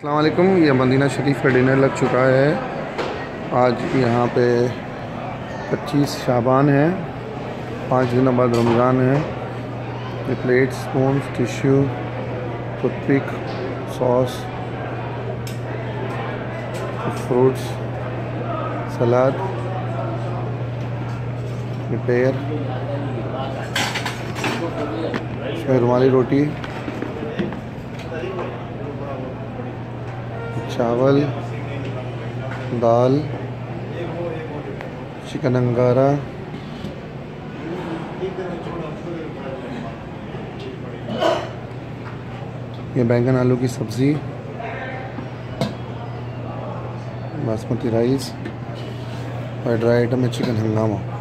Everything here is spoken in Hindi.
अल्लाम ये मदीना शरीफ का डिनर लग चुका है। आज यहाँ पे 25 शाबान है, पाँच दिनों बाद रमज़ान है। Plate spoon tissue, toothpick, sauce, fruits, salad pair रुमाली रोटी चावल, दाल चिकन अंगारा, ये बैंगन आलू की सब्ज़ी, बासमती राइस, और ड्राई आइटम है चिकन हंगामा।